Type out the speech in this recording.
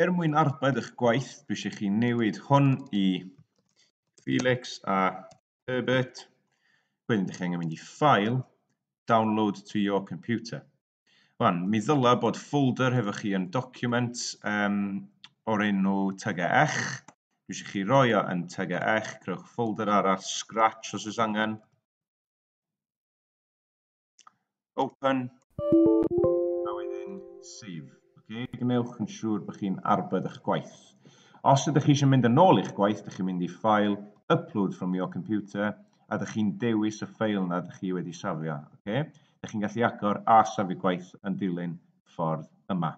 Er mwyn arbed eich gwaith, dwi eisiau chi newid hwn i Felix a Herbert. Wedyn, ydych chi angen mynd i File, Download to your computer. Wan, mi ddyla bod folder hefo chi yn document um, o'r enw tagau eich. Dwi eisiau chi roi o yn tagau eich, crewch folder arall, scratch os oes angen. Open. A wedyn, save. Okay? Gwnewch yn siŵr bod chi'n arbed eich gwaith. Os ydych chi eisiau mynd yn ôl i'ch gwaith, ydych chi'n mynd i ffail, upload from your computer, a ydych chi'n dewis y ffeil na ydych chi wedi safio. Okay? Ydych chi'n gallu agor a safio gwaith yn dilyn ffordd yma.